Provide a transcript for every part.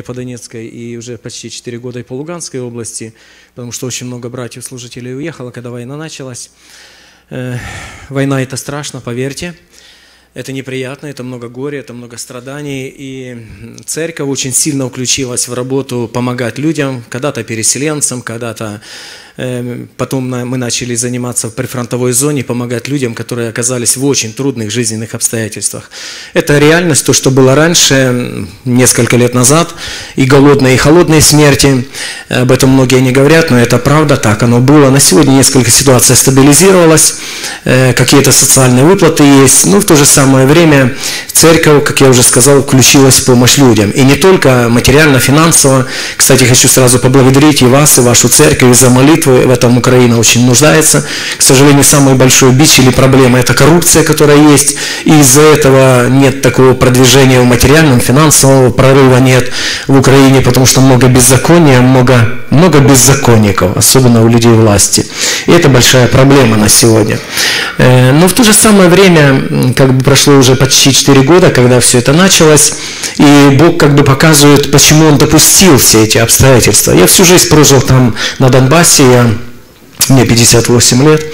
по Донецкой и уже почти 4 года и по Луганской области, потому что очень много братьев-служителей уехало, когда война началась. Э, война – это страшно, поверьте. Это неприятно, это много горя, это много страданий. И церковь очень сильно включилась в работу помогать людям, когда-то переселенцам, когда-то потом мы начали заниматься в прифронтовой зоне, помогать людям, которые оказались в очень трудных жизненных обстоятельствах. Это реальность, то, что было раньше, несколько лет назад, и голодные, и холодные смерти. Об этом многие не говорят, но это правда, так оно было. На сегодня несколько ситуаций стабилизировалась, э, какие-то социальные выплаты есть, но в то же самое время церковь, как я уже сказал, включилась в помощь людям. И не только материально, финансово. Кстати, хочу сразу поблагодарить и вас, и вашу церковь за молитву, молитвы, в этом Украина очень нуждается. К сожалению, самый большой бич или проблема – это коррупция, которая есть, и из-за этого нет такого продвижения в материальном, финансового прорыва нет в Украине, потому что много беззакония, много, много беззаконников, особенно у людей власти. И это большая проблема на сегодня. Э, но в то же самое время, как бы прошло уже почти 4 года, когда все это началось, и Бог как бы показывает, почему Он допустил все эти обстоятельства. Я всю жизнь прожил там на Донбассе, я мне 58 лет,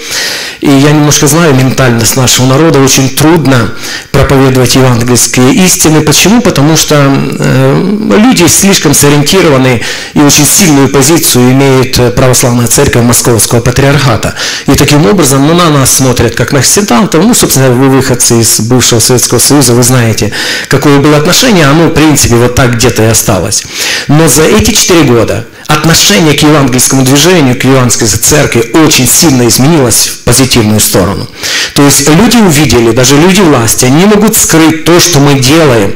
и я немножко знаю ментальность нашего народа, очень трудно проповедовать евангельские истины. Почему? Потому что э, люди слишком сориентированы и очень сильную позицию имеет православная церковь Московского патриархата. И таким образом, ну, на нас смотрят как на сектантов, ну, собственно, вы выходцы из бывшего Советского Союза, вы знаете, какое было отношение, оно, в принципе, вот так где-то и осталось. Но за эти четыре года отношение к евангельскому движению, к евангельской церкви очень сильно изменилось в позитивную сторону. То есть люди увидели, даже люди власти, они могут скрыть то, что мы делаем,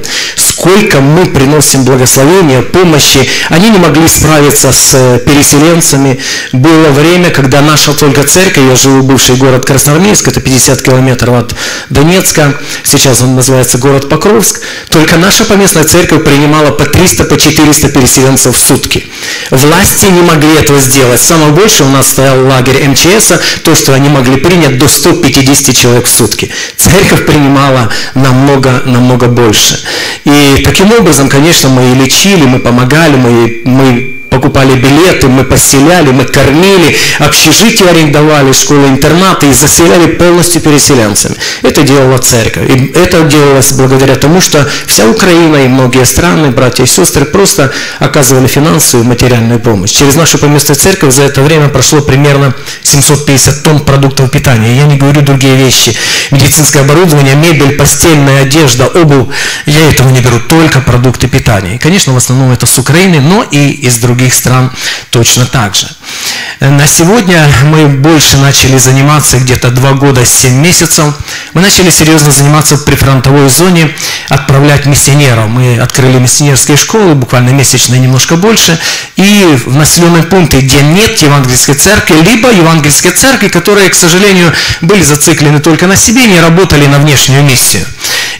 сколько мы приносим благословения, помощи. Они не могли справиться с э, переселенцами. Было время, когда наша только церковь, я живу в бывший город Красноармейск, это 50 километров от Донецка, сейчас он называется город Покровск, только наша поместная церковь принимала по 300, по 400 переселенцев в сутки. Власти не могли этого сделать. Самое большее у нас стоял лагерь МЧС, то, что они могли принять до 150 человек в сутки. Церковь принимала намного, намного больше. И таким образом, конечно, мы и лечили, мы помогали, мы, мы покупали билеты, мы поселяли, мы кормили, общежитие арендовали, школы-интернаты и заселяли полностью переселенцами. Это делала церковь. И это делалось благодаря тому, что вся Украина и многие страны, братья и сестры, просто оказывали финансовую и материальную помощь. Через нашу поместную церковь за это время прошло примерно 750 тонн продуктов питания. Я не говорю другие вещи. Медицинское оборудование, мебель, постельная одежда, обувь. Я этого не беру, только продукты питания. И, конечно, в основном это с Украины, но и из других других стран точно так же. На сегодня мы больше начали заниматься где-то два года, семь месяцев. Мы начали серьезно заниматься в прифронтовой зоне, отправлять миссионеров. Мы открыли миссионерские школы, буквально месячные, немножко больше. И в населенные пункты, где нет евангельской церкви, либо евангельские церкви, которые, к сожалению, были зациклены только на себе, не работали на внешнюю миссию.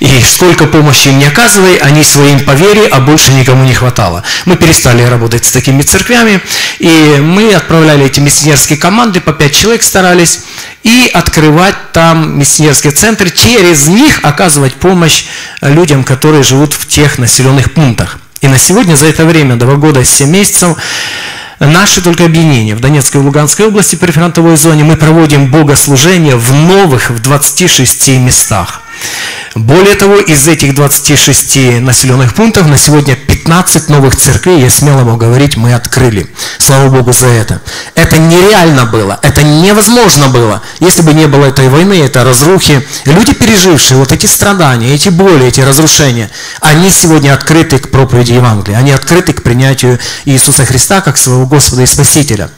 И сколько помощи им не оказывай, они своим поверили, а больше никому не хватало. Мы перестали работать с такими церквями, и мы отправляли эти миссионерские команды, по пять человек старались, и открывать там миссионерский центр, через них оказывать помощь людям, которые живут в тех населенных пунктах. И на сегодня, за это время, два года семь месяцев, Наши только объединения в Донецкой и Луганской области при фронтовой зоне мы проводим богослужение в новых, в 26 местах. Более того, из этих 26 населенных пунктов на сегодня 15 новых церквей, я смело могу говорить, мы открыли. Слава Богу за это. Это нереально было, это невозможно было, если бы не было этой войны, этой разрухи. Люди, пережившие вот эти страдания, эти боли, эти разрушения, они сегодня открыты к проповеди Евангелия, они открыты к принятию Иисуса Христа как своего Господа и Спасителя.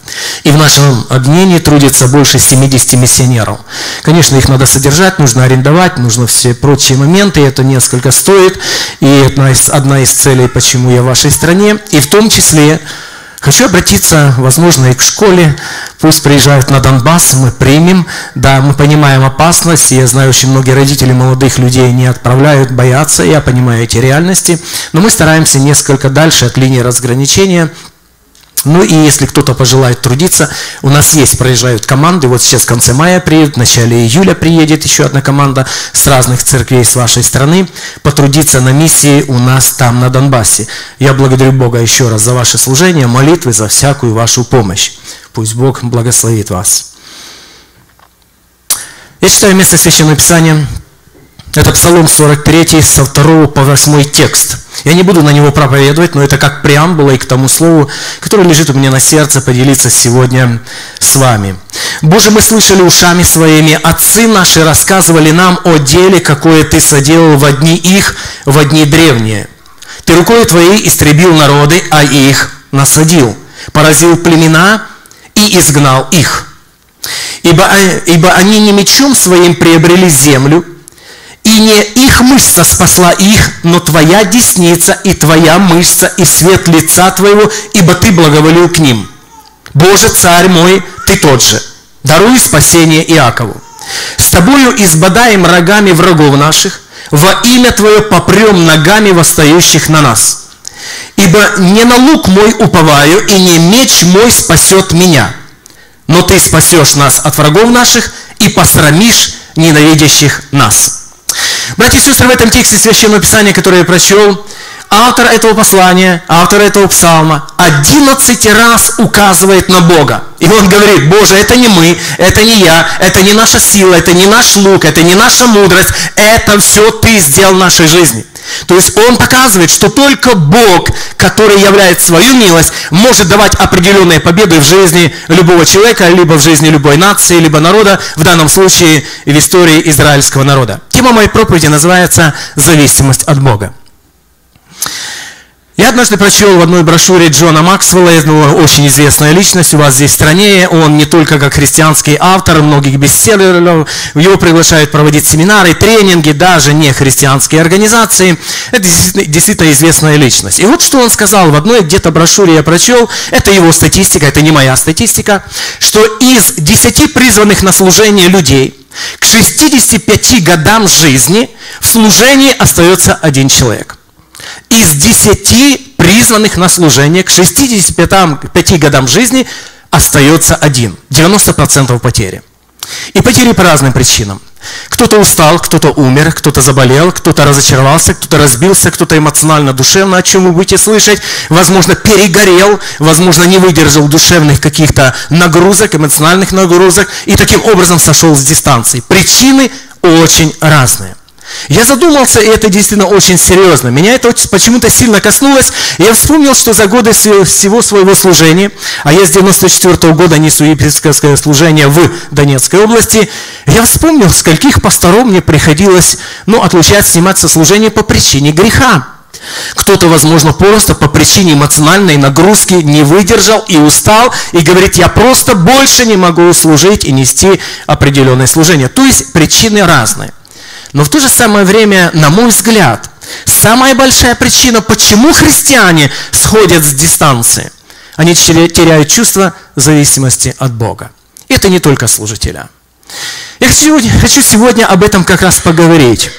И в нашем объединении трудится больше 70 миссионеров. Конечно, их надо содержать, нужно арендовать, нужно все прочие моменты, это несколько стоит, и из, одна из целей, почему я в вашей стране, и в том числе Хочу обратиться, возможно, и к школе. Пусть приезжают на Донбасс, мы примем. Да, мы понимаем опасность. Я знаю, очень многие родители молодых людей не отправляют, боятся. Я понимаю эти реальности. Но мы стараемся несколько дальше от линии разграничения Ну и если кто-то пожелает трудиться, у нас есть, проезжают команды, вот сейчас в конце мая приедут, в начале июля приедет еще одна команда с разных церквей с вашей страны, потрудиться на миссии у нас там на Донбассе. Я благодарю Бога еще раз за ваше служение, молитвы, за всякую вашу помощь. Пусть Бог благословит вас. Я читаю место Священного Писания, это Псалом 43, со 2 по 8 текст. Я не буду на него проповедовать, но это как преамбула и к тому слову, которое лежит у меня на сердце, поделиться сегодня с вами. Боже, мы слышали ушами своими, отцы наши рассказывали нам о деле, какое Ты соделал в одни их, в одни древние. Ты рукой Твоей истребил народы, а их насадил, поразил племена и изгнал их. Ибо, ибо они не мечом своим приобрели землю, и не их мышца спасла их, но твоя десница и твоя мышца и свет лица твоего, ибо ты благоволил к ним. Боже, царь мой, ты тот же. Даруй спасение Иакову. С тобою избадаем рогами врагов наших, во имя Твое попрем ногами восстающих на нас. Ибо не на лук мой уповаю, и не меч мой спасет меня. Но Ты спасешь нас от врагов наших и посрамишь ненавидящих нас. Братья и сестры, в этом тексте Священного Писания, которое я прочел, автор этого послания, автор этого псалма 11 раз указывает на Бога. И он говорит, Боже, это не мы, это не я, это не наша сила, это не наш лук, это не наша мудрость, это все Ты сделал в нашей жизни. То есть он показывает, что только Бог, который являет свою милость, может давать определенные победы в жизни любого человека, либо в жизни любой нации, либо народа, в данном случае в истории израильского народа. Тема моей проповеди называется «Зависимость от Бога». Я однажды прочел в одной брошюре Джона Максвелла, ну, очень известная личность у вас здесь в стране. Он не только как христианский автор многих бестселлеров, его приглашают проводить семинары, тренинги, даже не христианские организации. Это действительно известная личность. И вот что он сказал в одной где-то брошюре я прочел, это его статистика, это не моя статистика, что из 10 призванных на служение людей к 65 годам жизни в служении остается один человек – из 10 призванных на служение к 65 годам жизни остается один. 90% потери. И потери по разным причинам. Кто-то устал, кто-то умер, кто-то заболел, кто-то разочаровался, кто-то разбился, кто-то эмоционально, душевно, о чем вы будете слышать. Возможно, перегорел, возможно, не выдержал душевных каких-то нагрузок, эмоциональных нагрузок и таким образом сошел с дистанции. Причины очень разные. Я задумался, и это действительно очень серьезно. Меня это почему-то сильно коснулось. Я вспомнил, что за годы всего своего служения, а я с 94 -го года несу епископское служение в Донецкой области, я вспомнил, скольких пасторов мне приходилось ну, отлучать, сниматься служение по причине греха. Кто-то, возможно, просто по причине эмоциональной нагрузки не выдержал и устал, и говорит, я просто больше не могу служить и нести определенное служение. То есть причины разные. Но в то же самое время, на мой взгляд, самая большая причина, почему христиане сходят с дистанции, они теряют чувство зависимости от Бога. Это не только служителя. Я хочу, сегодня об этом как раз поговорить.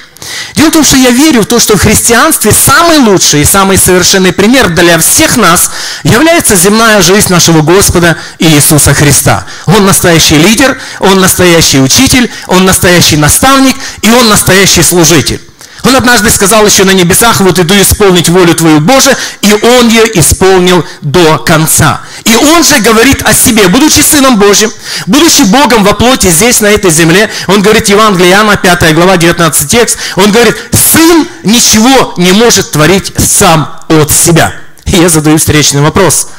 Дело в том, что я верю в то, что в христианстве самый лучший и самый совершенный пример для всех нас является земная жизнь нашего Господа Иисуса Христа. Он настоящий лидер, Он настоящий учитель, Он настоящий наставник и Он настоящий служитель. Он однажды сказал еще на небесах, вот иду исполнить волю Твою Боже, и Он ее исполнил до конца. И Он же говорит о себе, будучи Сыном Божьим, будучи Богом во плоти здесь, на этой земле, Он говорит, Евангелие Иоанна, 5 глава, 19 текст, Он говорит, Сын ничего не может творить сам от себя. И я задаю встречный вопрос.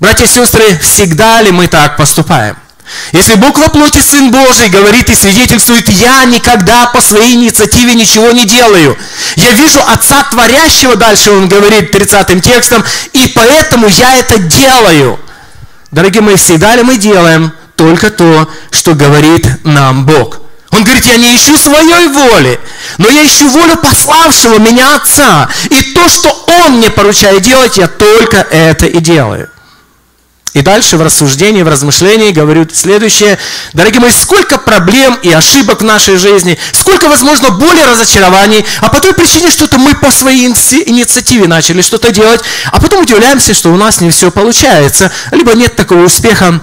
Братья и сестры, всегда ли мы так поступаем? Если Бог во плоти Сын Божий говорит и свидетельствует, я никогда по своей инициативе ничего не делаю. Я вижу Отца Творящего, дальше он говорит 30 текстом, и поэтому я это делаю. Дорогие мои, всегда ли мы делаем только то, что говорит нам Бог? Он говорит, я не ищу своей воли, но я ищу волю пославшего меня Отца. И то, что Он мне поручает делать, я только это и делаю. И дальше в рассуждении, в размышлении говорю следующее. Дорогие мои, сколько проблем и ошибок в нашей жизни, сколько, возможно, боли, разочарований, а по той причине, что то мы по своей инициативе начали что-то делать, а потом удивляемся, что у нас не все получается, либо нет такого успеха,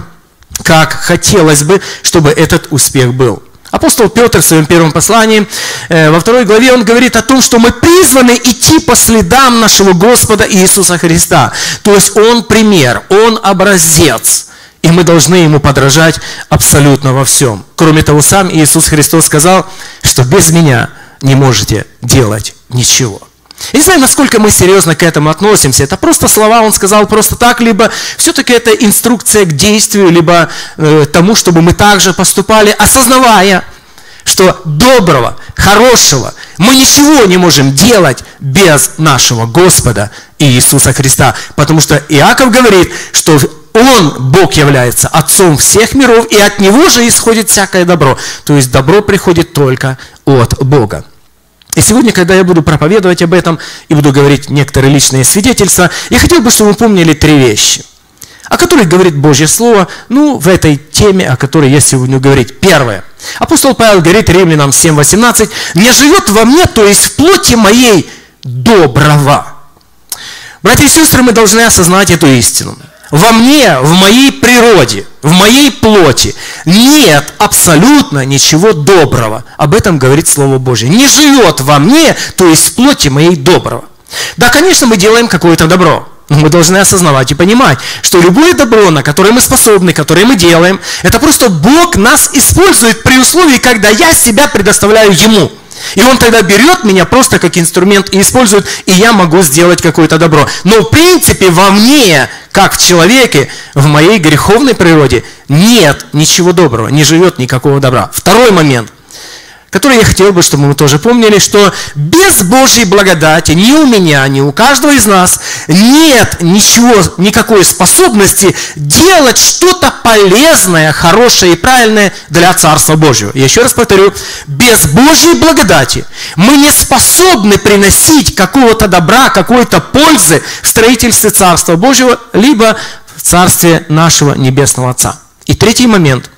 как хотелось бы, чтобы этот успех был. Апостол Петр в своем первом послании, э, во второй главе, он говорит о том, что мы призваны идти по следам нашего Господа Иисуса Христа. То есть Он пример, Он образец. И мы должны Ему подражать абсолютно во всем. Кроме того, сам Иисус Христос сказал, что без Меня не можете делать ничего. Я не знаю, насколько мы серьезно к этому относимся. Это просто слова, он сказал просто так, либо все-таки это инструкция к действию, либо э, тому, чтобы мы также поступали, осознавая, что доброго, хорошего мы ничего не можем делать без нашего Господа Иисуса Христа. Потому что Иаков говорит, что он, Бог, является Отцом всех миров, и от Него же исходит всякое добро. То есть добро приходит только от Бога. И сегодня, когда я буду проповедовать об этом и буду говорить некоторые личные свидетельства, я хотел бы, чтобы вы помнили три вещи, о которых говорит Божье Слово, ну, в этой теме, о которой я сегодня говорить. Первое. Апостол Павел говорит Римлянам 7.18, «Не живет во мне, то есть в плоти моей, доброго». Братья и сестры, мы должны осознать эту истину во мне, в моей природе, в моей плоти нет абсолютно ничего доброго. Об этом говорит Слово Божье. Не живет во мне, то есть в плоти моей доброго. Да, конечно, мы делаем какое-то добро. Но мы должны осознавать и понимать, что любое добро, на которое мы способны, которое мы делаем, это просто Бог нас использует при условии, когда я себя предоставляю Ему – и он тогда берет меня просто как инструмент и использует, и я могу сделать какое-то добро. Но в принципе во мне, как в человеке, в моей греховной природе, нет ничего доброго, не живет никакого добра. Второй момент который я хотел бы, чтобы мы тоже помнили, что без Божьей благодати ни у меня, ни у каждого из нас нет ничего, никакой способности делать что-то полезное, хорошее и правильное для Царства Божьего. Я еще раз повторю, без Божьей благодати мы не способны приносить какого-то добра, какой-то пользы в строительстве Царства Божьего, либо в Царстве нашего Небесного Отца. И третий момент.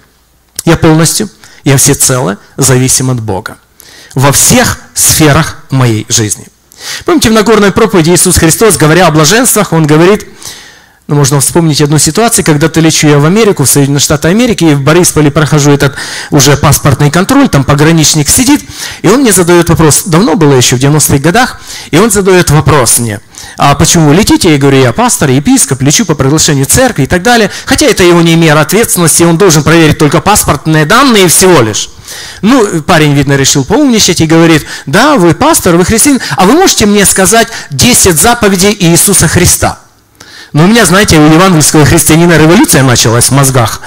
Я полностью я всецело зависим от Бога во всех сферах моей жизни. Помните, в Нагорной проповеди Иисус Христос, говоря о блаженствах, Он говорит, ну, можно вспомнить одну ситуацию, когда-то лечу я в Америку, в Соединенные Штаты Америки, и в Борисполе прохожу этот уже паспортный контроль, там пограничник сидит, и он мне задает вопрос, давно было еще, в 90-х годах, и он задает вопрос мне – а почему вы летите? Я говорю, я пастор, епископ, лечу по приглашению церкви и так далее. Хотя это его не мера ответственности, он должен проверить только паспортные данные всего лишь. Ну, парень, видно, решил поумничать и говорит, да, вы пастор, вы христианин, а вы можете мне сказать 10 заповедей Иисуса Христа? Но у меня, знаете, у евангельского христианина революция началась в мозгах.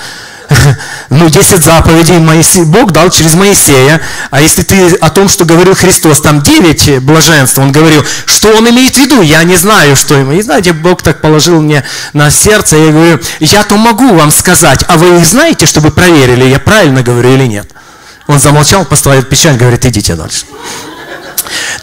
ну, 10 заповедей Моисей, Бог дал через Моисея. А если ты о том, что говорил Христос, там 9 блаженств, он говорил, что он имеет в виду, я не знаю, что ему. И знаете, Бог так положил мне на сердце, я говорю, я-то могу вам сказать, а вы их знаете, чтобы проверили, я правильно говорю или нет. Он замолчал, поставил печаль, говорит, идите дальше.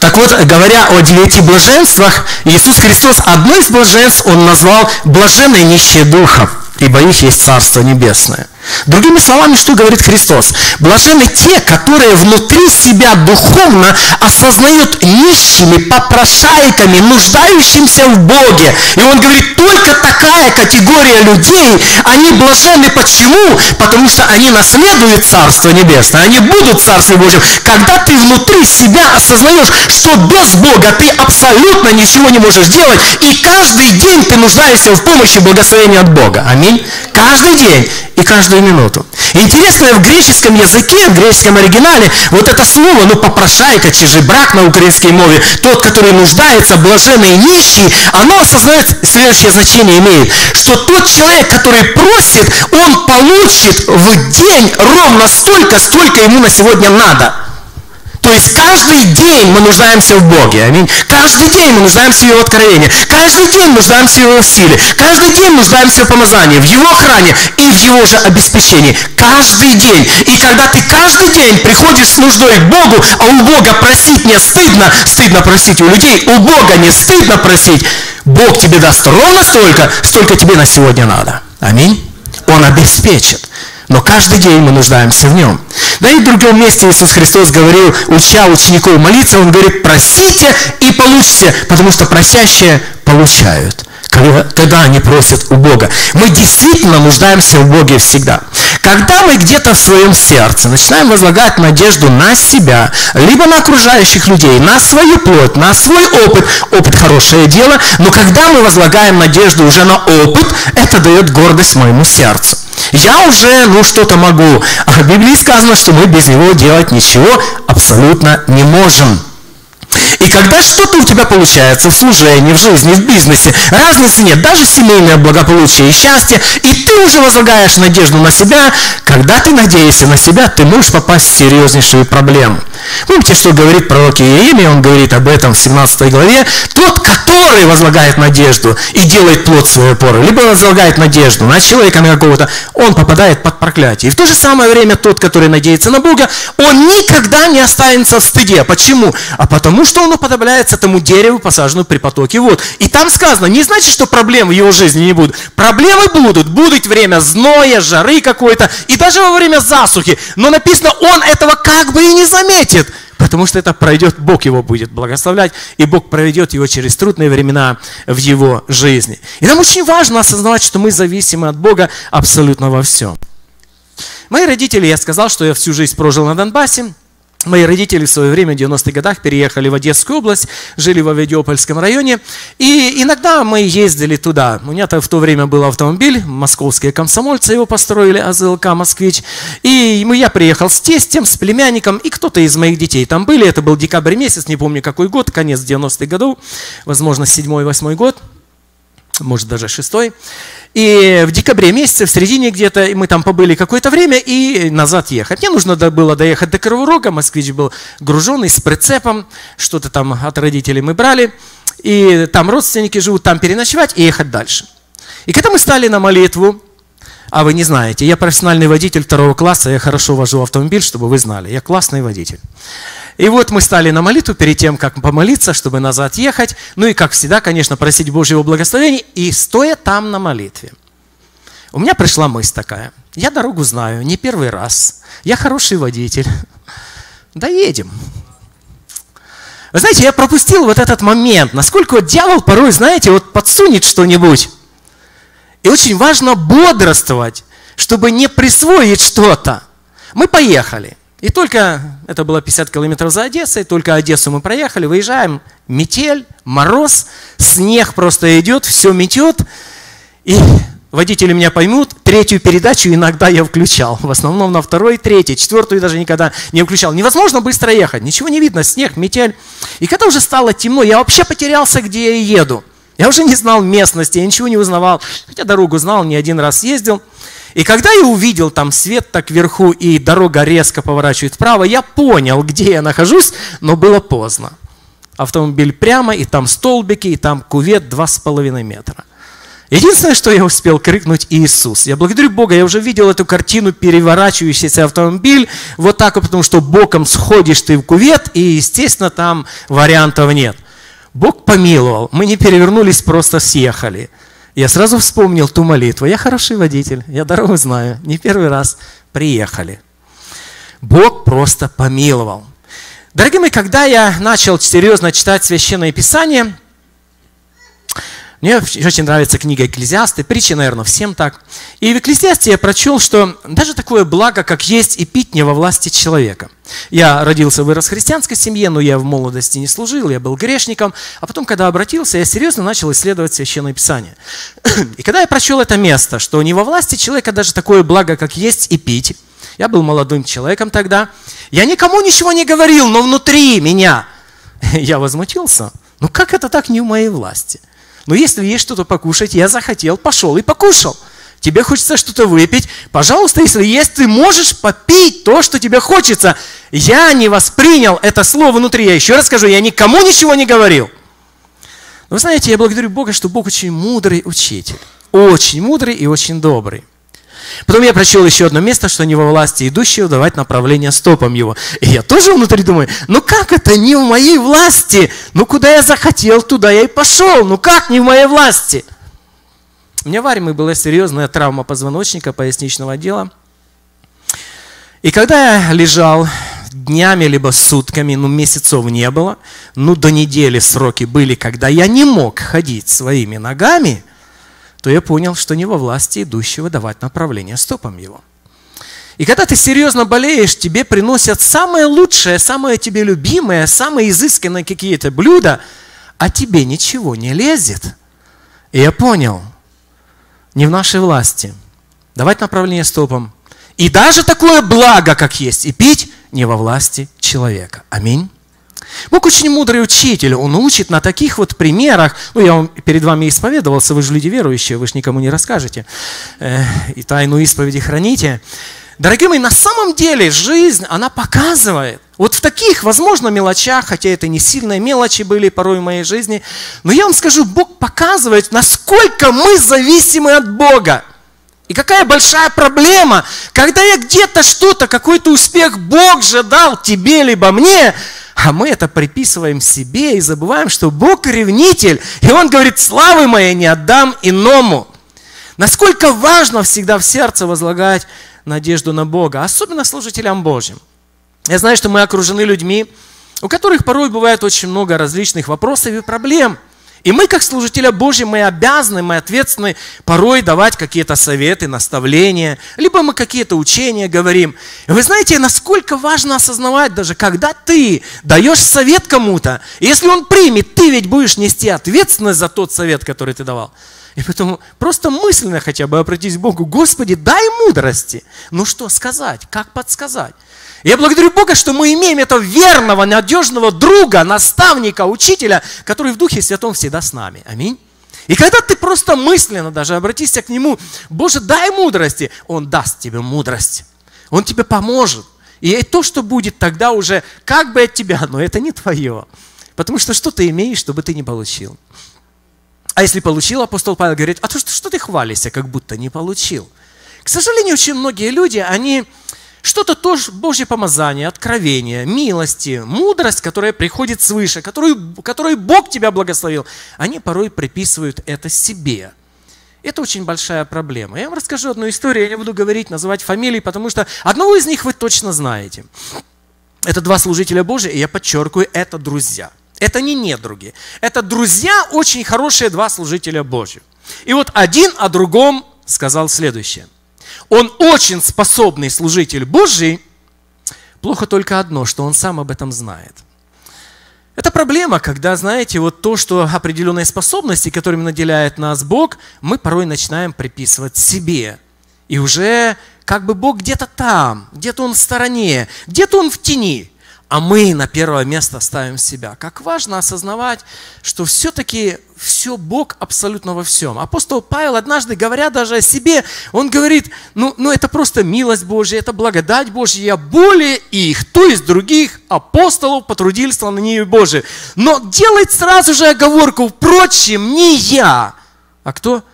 Так вот, говоря о девяти блаженствах, Иисус Христос одно из блаженств Он назвал блаженной нищие духом, ибо их есть Царство Небесное. Другими словами, что говорит Христос? Блажены те, которые внутри себя духовно осознают нищими, попрошайками, нуждающимся в Боге. И он говорит, только такая категория людей, они блажены. Почему? Потому что они наследуют Царство Небесное, они будут Царством Божьим. Когда ты внутри себя осознаешь, что без Бога ты абсолютно ничего не можешь делать, и каждый день ты нуждаешься в помощи благословения от Бога. Аминь. Каждый день и каждую минуту. Интересно, в греческом языке, в греческом оригинале, вот это слово, ну, попрошайка, чижебрак на украинской мове, тот, который нуждается, блаженный нищий, оно осознает, следующее значение имеет, что тот человек, который просит, он получит в день ровно столько, сколько ему на сегодня надо. То есть каждый день мы нуждаемся в Боге. Аминь. Каждый день мы нуждаемся в Его откровении. Каждый день нуждаемся в Его силе. Каждый день нуждаемся в помазании, в Его охране и в Его же обеспечении. Каждый день. И когда ты каждый день приходишь с нуждой к Богу, а у Бога просить не стыдно, стыдно просить у людей, у Бога не стыдно просить, Бог тебе даст ровно столько, сколько тебе на сегодня надо. Аминь. Он обеспечит. Но каждый день мы нуждаемся в нем. Да и в другом месте Иисус Христос говорил, уча учеников молиться, Он говорит, просите и получите, потому что просящие получают когда они просят у Бога. Мы действительно нуждаемся в Боге всегда. Когда мы где-то в своем сердце начинаем возлагать надежду на себя, либо на окружающих людей, на свою плоть, на свой опыт, опыт хорошее дело, но когда мы возлагаем надежду уже на опыт, это дает гордость моему сердцу. Я уже, ну, что-то могу. А в Библии сказано, что мы без него делать ничего абсолютно не можем. И когда что-то у тебя получается в служении, в жизни, в бизнесе, разницы нет, даже семейное благополучие и счастье, и ты уже возлагаешь надежду на себя, когда ты надеешься на себя, ты можешь попасть в серьезнейшую проблему. Помните, что говорит пророк Иеремия, он говорит об этом в 17 главе, тот, который возлагает надежду и делает плод своей опоры, либо возлагает надежду на человека, на какого-то, он попадает под проклятие. И в то же самое время тот, который надеется на Бога, он никогда не останется в стыде. Почему? А потому что он уподобляется тому дереву, посаженному при потоке вод. И там сказано, не значит, что проблем в его жизни не будут. Проблемы будут. Будет время зноя, жары какой-то, и даже во время засухи. Но написано, он этого как бы и не заметит. Потому что это пройдет, Бог его будет благословлять, и Бог проведет его через трудные времена в его жизни. И нам очень важно осознавать, что мы зависимы от Бога абсолютно во всем. Мои родители, я сказал, что я всю жизнь прожил на Донбассе, Мои родители в свое время, в 90-х годах, переехали в Одесскую область, жили в Авидиопольском районе. И иногда мы ездили туда. У меня -то в то время был автомобиль, московские комсомольцы его построили, АЗЛК «Москвич». И я приехал с тестем, с племянником, и кто-то из моих детей там были. Это был декабрь месяц, не помню какой год, конец 90-х годов, возможно, 7-8 год, может даже 6 -й. И в декабре месяце, в середине где-то, мы там побыли какое-то время и назад ехать. Мне нужно было доехать до Кривого Рога, москвич был груженный с прицепом, что-то там от родителей мы брали. И там родственники живут, там переночевать и ехать дальше. И когда мы стали на молитву, а вы не знаете, я профессиональный водитель второго класса, я хорошо вожу автомобиль, чтобы вы знали, я классный водитель. И вот мы стали на молитву перед тем, как помолиться, чтобы назад ехать. Ну и, как всегда, конечно, просить Божьего благословения. И стоя там на молитве, у меня пришла мысль такая. Я дорогу знаю, не первый раз. Я хороший водитель. Доедем. Вы знаете, я пропустил вот этот момент, насколько дьявол порой, знаете, вот подсунет что-нибудь. И очень важно бодрствовать, чтобы не присвоить что-то. Мы поехали. И только, это было 50 километров за Одессой, только Одессу мы проехали, выезжаем, метель, мороз, снег просто идет, все метет. И водители меня поймут, третью передачу иногда я включал. В основном на второй, третьей, четвертую даже никогда не включал. Невозможно быстро ехать, ничего не видно, снег, метель. И когда уже стало темно, я вообще потерялся, где я еду. Я уже не знал местности, я ничего не узнавал. Хотя дорогу знал, не один раз ездил. И когда я увидел там свет так вверху и дорога резко поворачивает вправо, я понял, где я нахожусь, но было поздно. Автомобиль прямо, и там столбики, и там кувет 2,5 метра. Единственное, что я успел крикнуть Иисус. Я благодарю Бога, я уже видел эту картину, переворачивающийся автомобиль, вот так, потому что боком сходишь ты в кувет, и, естественно, там вариантов нет. Бог помиловал, мы не перевернулись, просто съехали. Я сразу вспомнил ту молитву. Я хороший водитель, я дорогу знаю. Не первый раз приехали. Бог просто помиловал. Дорогие мои, когда я начал серьезно читать Священное Писание, мне очень нравится книга Экклезиасты, притчи, наверное, всем так. И в Экклезиасте я прочел, что даже такое благо, как есть и пить, не во власти человека. Я родился, вырос в христианской семье, но я в молодости не служил, я был грешником. А потом, когда обратился, я серьезно начал исследовать Священное Писание. И когда я прочел это место, что не во власти человека даже такое благо, как есть и пить, я был молодым человеком тогда, я никому ничего не говорил, но внутри меня я возмутился. Ну как это так не в моей власти? Но если есть что-то покушать, я захотел, пошел и покушал. Тебе хочется что-то выпить, пожалуйста, если есть, ты можешь попить то, что тебе хочется. Я не воспринял это слово внутри. Я еще раз скажу, я никому ничего не говорил. Но вы знаете, я благодарю Бога, что Бог очень мудрый учитель. Очень мудрый и очень добрый. Потом я прочел еще одно место, что не во власти идущего давать направление стопам его. И я тоже внутри думаю, ну как это не в моей власти? Ну куда я захотел, туда я и пошел. Ну как не в моей власти? У меня в армии была серьезная травма позвоночника, поясничного отдела. И когда я лежал днями, либо сутками, ну, месяцев не было, ну, до недели сроки были, когда я не мог ходить своими ногами, то я понял, что не во власти идущего давать направление стопам его. И когда ты серьезно болеешь, тебе приносят самое лучшее, самое тебе любимое, самые изысканные какие-то блюда, а тебе ничего не лезет. И я понял, не в нашей власти давать направление стопам. И даже такое благо, как есть, и пить, не во власти человека. Аминь. Бог очень мудрый учитель, Он учит на таких вот примерах. Ну, я вам перед вами исповедовался, вы же люди верующие, вы же никому не расскажете. Э, и тайну исповеди храните. Дорогие мои, на самом деле жизнь, она показывает, вот в таких, возможно, мелочах, хотя это не сильные мелочи были порой в моей жизни, но я вам скажу, Бог показывает, насколько мы зависимы от Бога. И какая большая проблема, когда я где-то что-то, какой-то успех Бог же дал тебе, либо мне, а мы это приписываем себе и забываем, что Бог ревнитель, и Он говорит, славы моей не отдам иному. Насколько важно всегда в сердце возлагать надежду на Бога, особенно служителям Божьим. Я знаю, что мы окружены людьми, у которых порой бывает очень много различных вопросов и проблем. И мы, как служители Божьи, мы обязаны, мы ответственны порой давать какие-то советы, наставления, либо мы какие-то учения говорим. И вы знаете, насколько важно осознавать даже, когда ты даешь совет кому-то, если он примет, ты ведь будешь нести ответственность за тот совет, который ты давал. И поэтому просто мысленно хотя бы обратись к Богу, Господи, дай мудрости. Ну что сказать, как подсказать? Я благодарю Бога, что мы имеем этого верного, надежного друга, наставника, учителя, который в Духе Святом всегда с нами. Аминь. И когда ты просто мысленно даже обратишься к Нему, Боже, дай мудрости, Он даст тебе мудрость. Он тебе поможет. И то, что будет тогда уже как бы от тебя, но это не твое. Потому что что ты имеешь, чтобы ты не получил. А если получил, апостол Павел говорит, а то что, что ты хвалишься, как будто не получил? К сожалению, очень многие люди, они что-то тоже Божье помазание, откровение, милости, мудрость, которая приходит свыше, которую, которой Бог тебя благословил, они порой приписывают это себе. Это очень большая проблема. Я вам расскажу одну историю, я не буду говорить, называть фамилии, потому что одного из них вы точно знаете. Это два служителя Божьи, и я подчеркиваю, это друзья – это не недруги. Это друзья, очень хорошие два служителя Божьих. И вот один о другом сказал следующее. Он очень способный служитель Божий, плохо только одно, что он сам об этом знает. Это проблема, когда, знаете, вот то, что определенные способности, которыми наделяет нас Бог, мы порой начинаем приписывать себе. И уже как бы Бог где-то там, где-то Он в стороне, где-то Он в тени а мы на первое место ставим себя. Как важно осознавать, что все-таки все Бог абсолютно во всем. Апостол Павел однажды, говоря даже о себе, он говорит, ну, ну это просто милость Божья, это благодать Божья, я более их, то есть других апостолов потрудился на нее Божие. Но делает сразу же оговорку, впрочем, не я, а кто?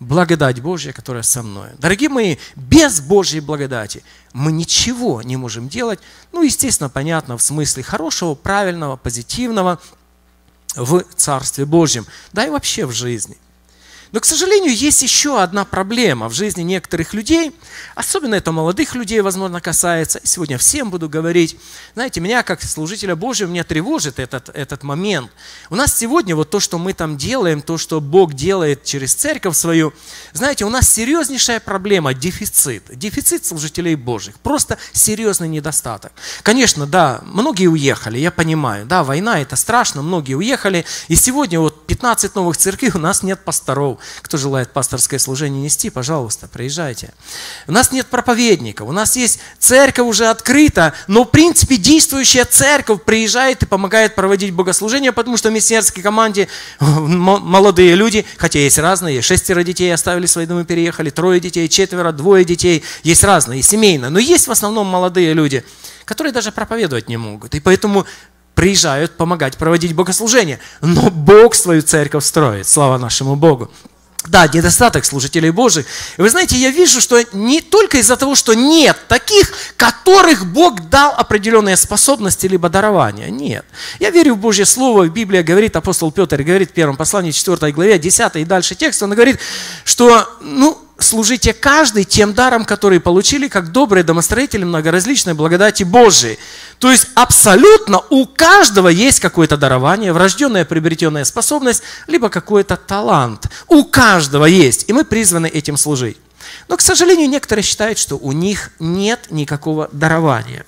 Благодать Божья, которая со мной. Дорогие мои, без Божьей благодати мы ничего не можем делать, ну, естественно, понятно, в смысле хорошего, правильного, позитивного в Царстве Божьем, да и вообще в жизни – но, к сожалению, есть еще одна проблема в жизни некоторых людей, особенно это молодых людей, возможно, касается. Сегодня всем буду говорить. Знаете, меня, как служителя Божьего, меня тревожит этот, этот момент. У нас сегодня вот то, что мы там делаем, то, что Бог делает через церковь свою, знаете, у нас серьезнейшая проблема – дефицит. Дефицит служителей Божьих. Просто серьезный недостаток. Конечно, да, многие уехали, я понимаю. Да, война – это страшно, многие уехали. И сегодня вот 15 новых церквей у нас нет пасторов. Кто желает пасторское служение нести, пожалуйста, приезжайте. У нас нет проповедника, у нас есть церковь уже открыта, но в принципе действующая церковь приезжает и помогает проводить богослужение, потому что в миссионерской команде молодые люди, хотя есть разные, шестеро детей оставили свои дома, переехали, трое детей, четверо, двое детей, есть разные, семейно, но есть в основном молодые люди, которые даже проповедовать не могут. И поэтому приезжают помогать проводить богослужение. Но Бог свою церковь строит. Слава нашему Богу. Да, недостаток служителей Божьих. И вы знаете, я вижу, что не только из-за того, что нет таких, которых Бог дал определенные способности либо дарования. Нет. Я верю в Божье Слово. Библия говорит, апостол Петр говорит в первом послании 4 главе, 10 и дальше текст, он говорит, что, ну, служите каждый тем даром, который получили, как добрые домостроители многоразличной благодати Божией. То есть абсолютно у каждого есть какое-то дарование, врожденная приобретенная способность, либо какой-то талант. У каждого есть, и мы призваны этим служить. Но, к сожалению, некоторые считают, что у них нет никакого дарования.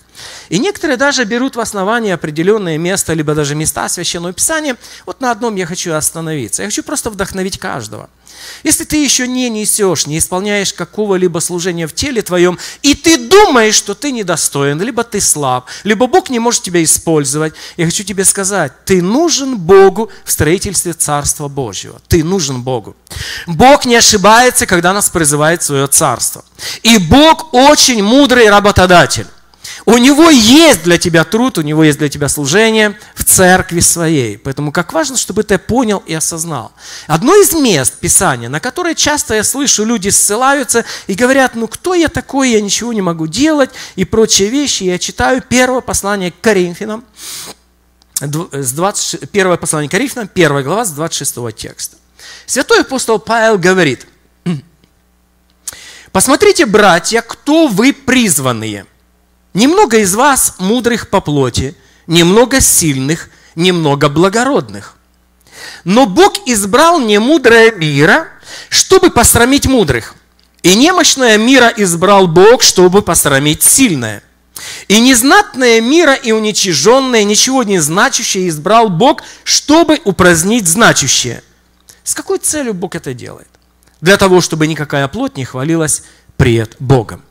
И некоторые даже берут в основание определенное место, либо даже места Священного Писания. Вот на одном я хочу остановиться. Я хочу просто вдохновить каждого – если ты еще не несешь, не исполняешь какого-либо служения в теле твоем, и ты думаешь, что ты недостоин, либо ты слаб, либо Бог не может тебя использовать, я хочу тебе сказать, ты нужен Богу в строительстве Царства Божьего. Ты нужен Богу. Бог не ошибается, когда нас призывает в свое Царство. И Бог очень мудрый работодатель. У него есть для тебя труд, у него есть для тебя служение в церкви своей. Поэтому как важно, чтобы ты понял и осознал. Одно из мест Писания, на которое часто я слышу, люди ссылаются и говорят, ну кто я такой, я ничего не могу делать и прочие вещи. Я читаю первое послание к Коринфянам, с 20, первое послание к Коринфянам, первая глава с 26 текста. Святой апостол Павел говорит, посмотрите, братья, кто вы призванные – Немного из вас мудрых по плоти, немного сильных, немного благородных. Но Бог избрал немудрое мира, чтобы посрамить мудрых. И немощное мира избрал Бог, чтобы посрамить сильное. И незнатное мира и уничиженное, ничего не значащее избрал Бог, чтобы упразднить значащее. С какой целью Бог это делает? Для того, чтобы никакая плоть не хвалилась пред Богом.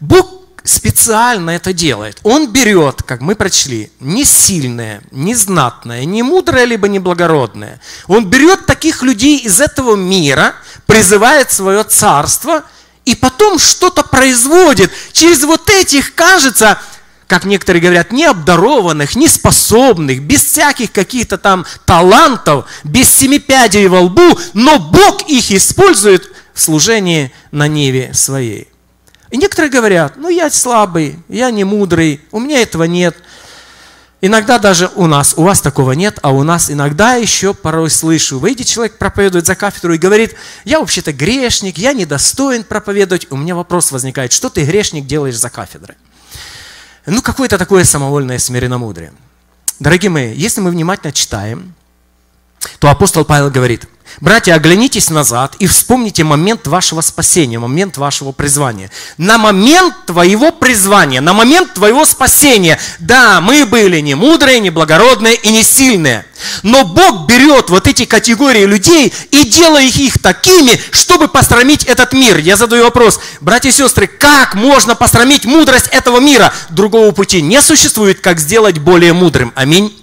Бог специально это делает. Он берет, как мы прочли, не сильное, не знатное, не мудрое, либо не благородное. Он берет таких людей из этого мира, призывает свое царство, и потом что-то производит. Через вот этих, кажется, как некоторые говорят, необдарованных, неспособных, без всяких каких-то там талантов, без семи пядей во лбу, но Бог их использует в служении на ниве своей. И некоторые говорят, ну я слабый, я не мудрый, у меня этого нет. Иногда даже у нас, у вас такого нет, а у нас иногда еще порой слышу, выйдет человек проповедует за кафедру и говорит, я вообще-то грешник, я недостоин проповедовать. У меня вопрос возникает, что ты грешник делаешь за кафедрой? Ну, какое-то такое самовольное смиренномудрие. Дорогие мои, если мы внимательно читаем, то апостол Павел говорит – Братья, оглянитесь назад и вспомните момент вашего спасения, момент вашего призвания. На момент твоего призвания, на момент твоего спасения. Да, мы были не мудрые, не благородные и не сильные. Но Бог берет вот эти категории людей и делает их такими, чтобы пострамить этот мир. Я задаю вопрос, братья и сестры, как можно пострамить мудрость этого мира? Другого пути не существует, как сделать более мудрым. Аминь.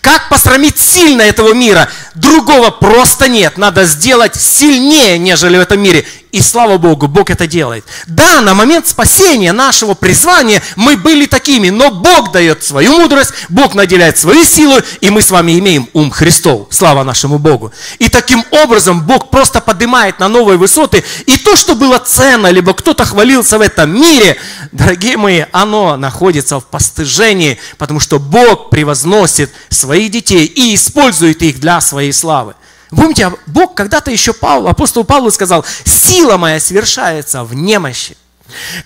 Как посрамить сильно этого мира? Другого просто нет. Надо сделать сильнее, нежели в этом мире. И слава Богу, Бог это делает. Да, на момент спасения нашего призвания мы были такими, но Бог дает свою мудрость, Бог наделяет свою силу, и мы с вами имеем ум Христов. Слава нашему Богу. И таким образом Бог просто поднимает на новые высоты. И то, что было ценно, либо кто-то хвалился в этом мире, дорогие мои, оно находится в постыжении, потому что Бог превозносит своих детей и использует их для своей славы. Помните, Бог когда-то еще Павел, апостол Павел сказал, сила моя совершается в немощи.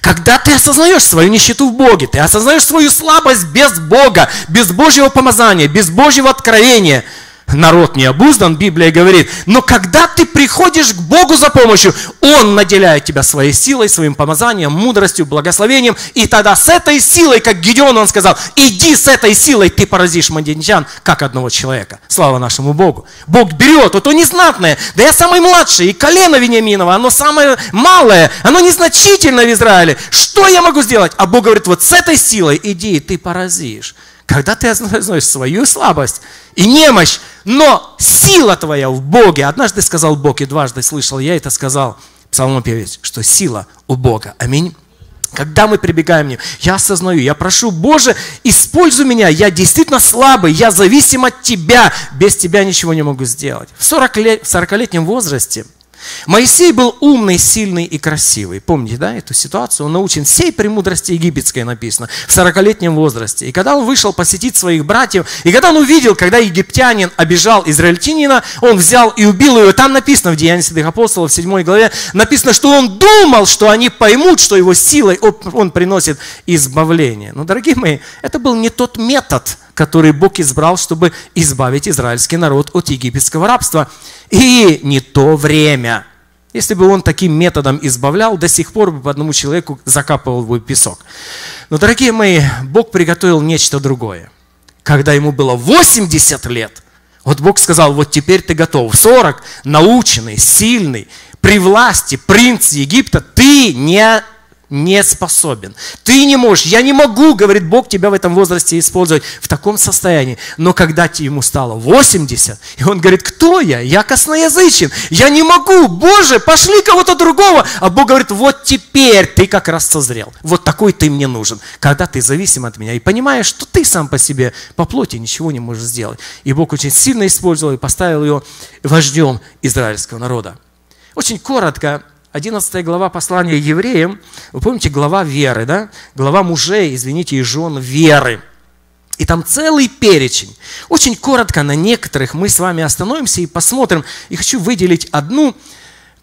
Когда ты осознаешь свою нищету в Боге, ты осознаешь свою слабость без Бога, без Божьего помазания, без Божьего откровения – народ не обуздан, Библия говорит. Но когда ты приходишь к Богу за помощью, Он наделяет тебя своей силой, своим помазанием, мудростью, благословением. И тогда с этой силой, как Гедеон он сказал, иди с этой силой, ты поразишь мадинчан, как одного человека. Слава нашему Богу. Бог берет, вот то незнатное, да я самый младший, и колено Вениаминова, оно самое малое, оно незначительно в Израиле. Что я могу сделать? А Бог говорит, вот с этой силой иди, ты поразишь. Когда ты осознаешь свою слабость и немощь, но сила твоя в Боге. Однажды сказал Бог, и дважды слышал я это сказал псалмопевец, что сила у Бога. Аминь. Когда мы прибегаем к нему, я осознаю, я прошу, Боже, используй меня, я действительно слабый, я зависим от Тебя, без Тебя ничего не могу сделать. В 40-летнем возрасте Моисей был умный, сильный и красивый. Помните, да, эту ситуацию? Он научен всей премудрости египетской написано, в 40-летнем возрасте. И когда он вышел посетить своих братьев, и когда он увидел, когда египтянин обижал израильтянина, он взял и убил его. Там написано в Деянии Святых Апостолов, в 7 главе, написано, что он думал, что они поймут, что его силой он приносит избавление. Но, дорогие мои, это был не тот метод, который Бог избрал, чтобы избавить израильский народ от египетского рабства. И не то время. Если бы он таким методом избавлял, до сих пор бы по одному человеку закапывал бы песок. Но, дорогие мои, Бог приготовил нечто другое. Когда ему было 80 лет, вот Бог сказал, вот теперь ты готов. 40, наученный, сильный, при власти, принц Египта, ты не не способен. Ты не можешь. Я не могу, говорит Бог, тебя в этом возрасте использовать в таком состоянии. Но когда ему стало 80, и он говорит, кто я? Я косноязычен. Я не могу. Боже, пошли кого-то другого. А Бог говорит, вот теперь ты как раз созрел. Вот такой ты мне нужен. Когда ты зависим от меня и понимаешь, что ты сам по себе по плоти ничего не можешь сделать. И Бог очень сильно использовал и поставил его вождем израильского народа. Очень коротко 11 глава послания евреям, вы помните, глава веры, да? Глава мужей, извините, и жен веры. И там целый перечень. Очень коротко на некоторых мы с вами остановимся и посмотрим. И хочу выделить одну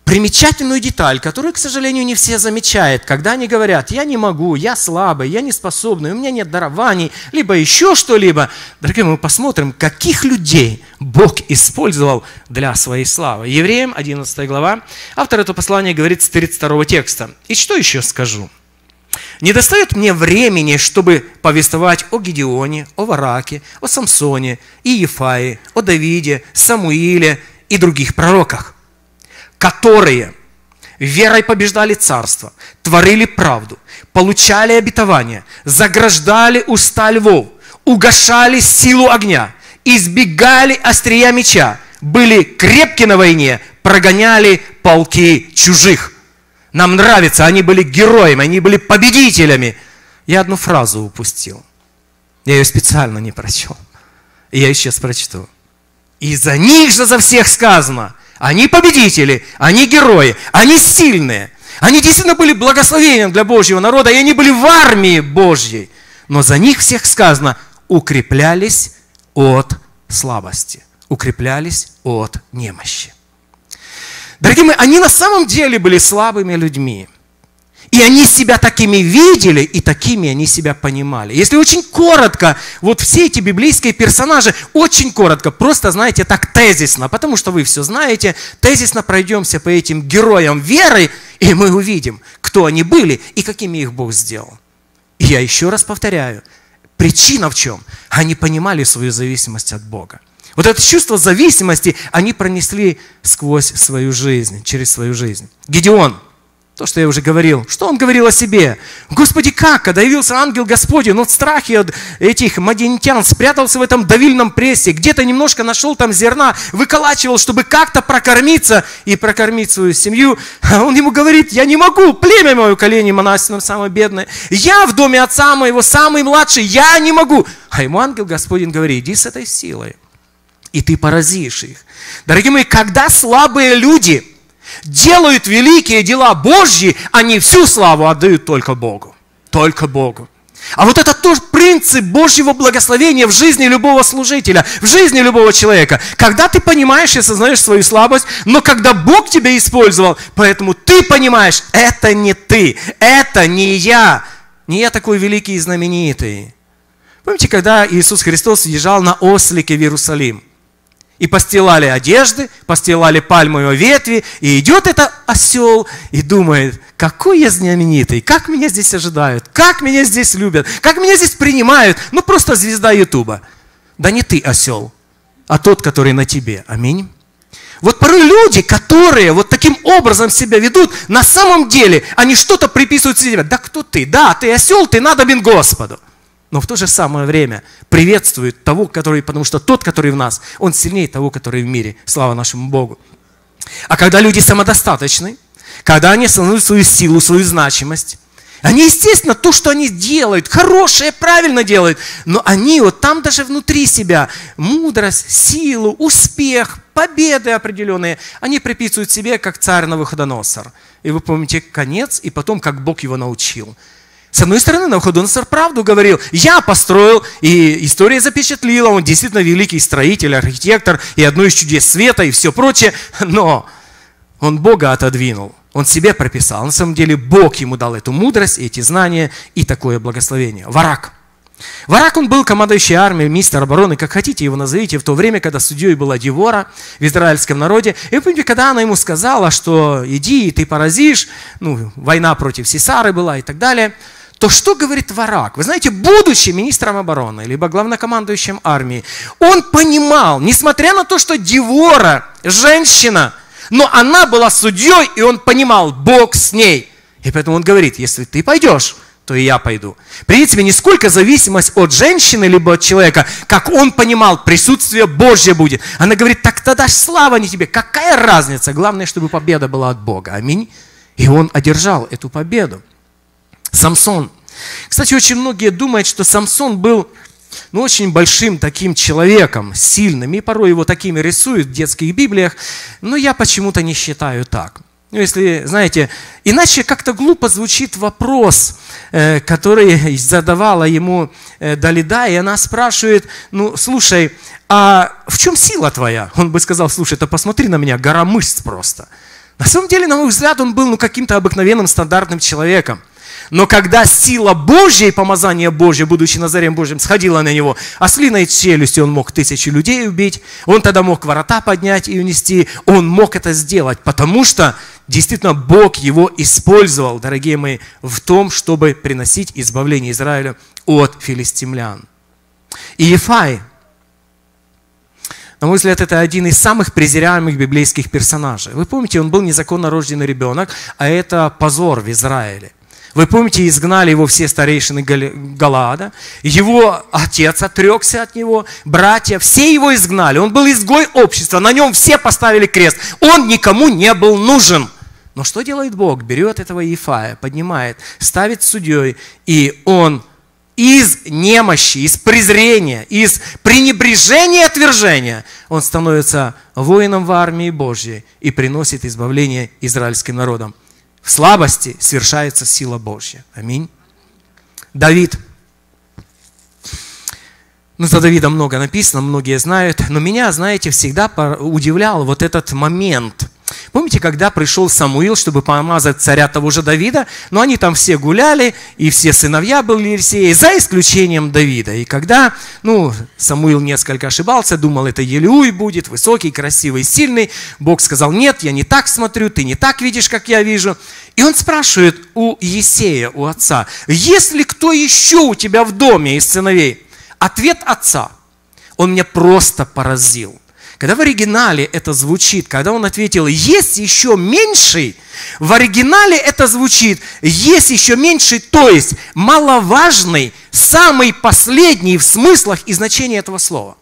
примечательную деталь, которую, к сожалению, не все замечают, когда они говорят, я не могу, я слабый, я не способный, у меня нет дарований, либо еще что-либо. Дорогие, мы посмотрим, каких людей Бог использовал для своей славы. Евреям, 11 глава, автор этого послания говорит с 32 текста. И что еще скажу? Не достает мне времени, чтобы повествовать о Гедеоне, о Вараке, о Самсоне и Ефае, о Давиде, Самуиле и других пророках которые верой побеждали царство, творили правду, получали обетование, заграждали уста львов, угошали силу огня, избегали острия меча, были крепки на войне, прогоняли полки чужих. Нам нравится, они были героями, они были победителями. Я одну фразу упустил. Я ее специально не прочел. И я сейчас прочту. И за них же за всех сказано, они победители, они герои, они сильные. Они действительно были благословением для Божьего народа, и они были в армии Божьей. Но за них всех сказано, укреплялись от слабости, укреплялись от немощи. Дорогие мои, они на самом деле были слабыми людьми. И они себя такими видели, и такими они себя понимали. Если очень коротко, вот все эти библейские персонажи, очень коротко, просто, знаете, так тезисно, потому что вы все знаете, тезисно пройдемся по этим героям веры, и мы увидим, кто они были и какими их Бог сделал. И я еще раз повторяю, причина в чем? Они понимали свою зависимость от Бога. Вот это чувство зависимости они пронесли сквозь свою жизнь, через свою жизнь. Гедеон – то, что я уже говорил. Что он говорил о себе? Господи, как? Когда явился ангел Господень, он в страхе от этих мадинитян спрятался в этом давильном прессе, где-то немножко нашел там зерна, выколачивал, чтобы как-то прокормиться и прокормить свою семью. А он ему говорит, я не могу, племя мое колени монастырном самое бедное. Я в доме отца моего самый младший, я не могу. А ему ангел Господень говорит, иди с этой силой, и ты поразишь их. Дорогие мои, когда слабые люди – делают великие дела Божьи, они всю славу отдают только Богу. Только Богу. А вот это тоже принцип Божьего благословения в жизни любого служителя, в жизни любого человека. Когда ты понимаешь и осознаешь свою слабость, но когда Бог тебя использовал, поэтому ты понимаешь, это не ты, это не я, не я такой великий и знаменитый. Помните, когда Иисус Христос въезжал на ослике в Иерусалим? И постилали одежды, постилали пальмовые ветви, и идет этот осел и думает, какой я знаменитый, как меня здесь ожидают, как меня здесь любят, как меня здесь принимают. Ну, просто звезда Ютуба. Да не ты осел, а тот, который на тебе. Аминь. Вот порой люди, которые вот таким образом себя ведут, на самом деле они что-то приписывают себе. Да кто ты? Да, ты осел, ты надобен Господу но в то же самое время приветствует того, который, потому что тот, который в нас, он сильнее того, который в мире. Слава нашему Богу. А когда люди самодостаточны, когда они осознают свою силу, свою значимость, Они, естественно, то, что они делают, хорошее, правильно делают, но они вот там даже внутри себя мудрость, силу, успех, победы определенные, они приписывают себе, как царь Навуходоносор. И вы помните конец, и потом, как Бог его научил. С одной стороны, Навуходоносор правду говорил. Я построил, и история запечатлила, он действительно великий строитель, архитектор, и одно из чудес света, и все прочее. Но он Бога отодвинул. Он себе прописал. На самом деле Бог ему дал эту мудрость, эти знания и такое благословение. Варак. Варак, он был командующий армией, мистер обороны, как хотите его назовите, в то время, когда судьей была Девора в израильском народе. И вы помните, когда она ему сказала, что иди, ты поразишь, ну, война против Сесары была и так далее, то что говорит Варак? Вы знаете, будучи министром обороны, либо главнокомандующим армии, он понимал, несмотря на то, что Девора, женщина – но она была судьей, и он понимал, Бог с ней. И поэтому он говорит, если ты пойдешь, то и я пойду. В принципе, не сколько зависимость от женщины, либо от человека, как он понимал, присутствие Божье будет. Она говорит, так тогда слава не тебе. Какая разница? Главное, чтобы победа была от Бога. Аминь. И он одержал эту победу. Самсон. Кстати, очень многие думают, что Самсон был ну, очень большим таким человеком, сильным, и порой его такими рисуют в детских библиях, но я почему-то не считаю так. Ну, если, знаете, иначе как-то глупо звучит вопрос, э, который задавала ему э, Далида, и она спрашивает, ну, слушай, а в чем сила твоя? Он бы сказал, слушай, это посмотри на меня, гора мышц просто. На самом деле, на мой взгляд, он был ну, каким-то обыкновенным стандартным человеком. Но когда сила Божья и помазание Божье, будучи Назарем Божьим, сходила на него, ослиной челюстью он мог тысячи людей убить, он тогда мог ворота поднять и унести, он мог это сделать, потому что действительно Бог его использовал, дорогие мои, в том, чтобы приносить избавление Израилю от филистимлян. И Ефай, на мой взгляд, это один из самых презираемых библейских персонажей. Вы помните, он был незаконно рожденный ребенок, а это позор в Израиле. Вы помните, изгнали его все старейшины Галаада. Его отец отрекся от него, братья, все его изгнали. Он был изгой общества, на нем все поставили крест. Он никому не был нужен. Но что делает Бог? Берет этого Ефая, поднимает, ставит судьей, и он из немощи, из презрения, из пренебрежения и отвержения, он становится воином в армии Божьей и приносит избавление израильским народам. Слабости совершается сила Божья. Аминь. Давид. Ну, за Давида много написано, многие знают. Но меня, знаете, всегда удивлял вот этот момент – Помните, когда пришел Самуил, чтобы помазать царя того же Давида? Но они там все гуляли, и все сыновья были Елисея, за исключением Давида. И когда, ну, Самуил несколько ошибался, думал, это Елеуй будет, высокий, красивый, сильный, Бог сказал, нет, я не так смотрю, ты не так видишь, как я вижу. И он спрашивает у Есея, у отца, есть ли кто еще у тебя в доме из сыновей? Ответ отца, он меня просто поразил – когда в оригинале это звучит, когда он ответил, есть еще меньший, в оригинале это звучит, есть еще меньший, то есть маловажный, самый последний в смыслах и значении этого слова.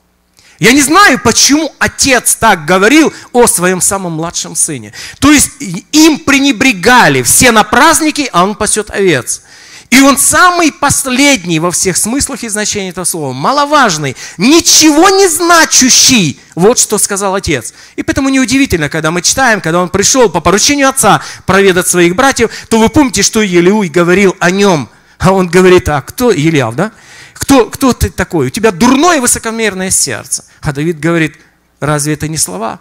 Я не знаю, почему отец так говорил о своем самом младшем сыне. То есть им пренебрегали все на праздники, а он пасет овец. И он самый последний во всех смыслах и значениях этого слова, маловажный, ничего не значущий. Вот что сказал отец. И поэтому неудивительно, когда мы читаем, когда он пришел по поручению отца проведать своих братьев, то вы помните, что Елеуй говорил о нем. А он говорит, а кто, Елиав, да? Кто, кто ты такой? У тебя дурное высокомерное сердце. А Давид говорит, разве это не слова?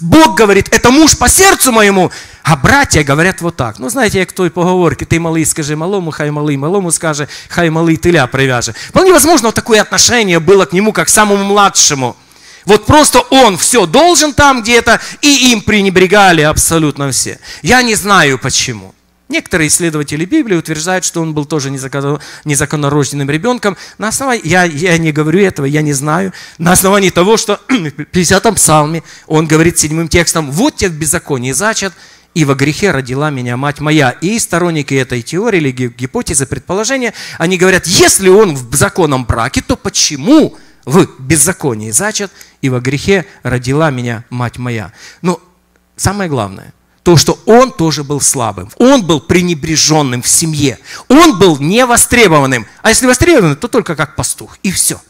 Бог говорит, это муж по сердцу моему, а братья говорят вот так. Ну, знаете, як той поговорки, ты малый скажи малому, хай малый малому скажи, хай малый тыля привяжет. Вполне возможно, такое отношение было к нему, как к самому младшему. Вот просто он все должен там где-то, и им пренебрегали абсолютно все. Я не знаю почему. Некоторые исследователи Библии утверждают, что он был тоже незаконнорожденным ребенком. На основании, я, я не говорю этого, я не знаю. На основании того, что в 50-м псалме он говорит седьмым текстом, «Вот тебе в беззаконии зачат, и во грехе родила меня мать моя». И сторонники этой теории или гипотезы, предположения, они говорят, если он в законном браке, то почему в беззаконии зачат, и во грехе родила меня мать моя? Но самое главное – то, что он тоже был слабым. Он был пренебреженным в семье. Он был невостребованным. А если востребованным, то только как пастух. И все.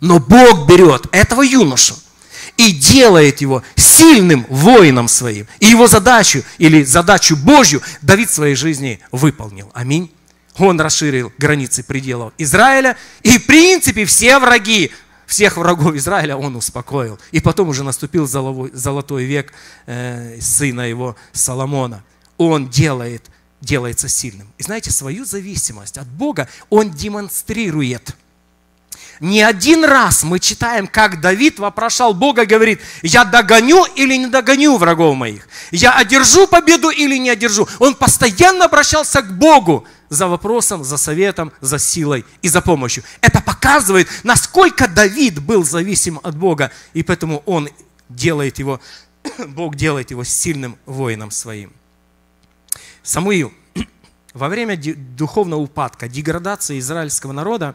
Но Бог берет этого юношу и делает его сильным воином своим. И его задачу или задачу Божью Давид в своей жизни выполнил. Аминь. Он расширил границы пределов Израиля. И в принципе все враги всех врагов Израиля он успокоил. И потом уже наступил золотой век э, сына его Соломона. Он делает, делается сильным. И знаете, свою зависимость от Бога он демонстрирует. Не один раз мы читаем, как Давид вопрошал Бога, говорит, я догоню или не догоню врагов моих? Я одержу победу или не одержу? Он постоянно обращался к Богу за вопросом, за советом, за силой и за помощью. Это показывает, насколько Давид был зависим от Бога, и поэтому он делает его, Бог делает его сильным воином своим. Самуил, во время духовного упадка, деградации израильского народа,